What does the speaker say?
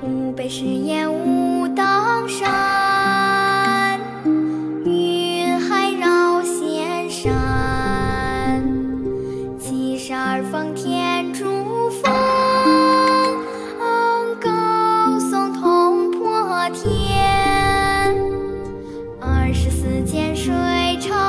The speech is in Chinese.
湖北十堰武当山，云海绕仙山，七十二峰天柱峰，高耸通破天，二十四涧水长。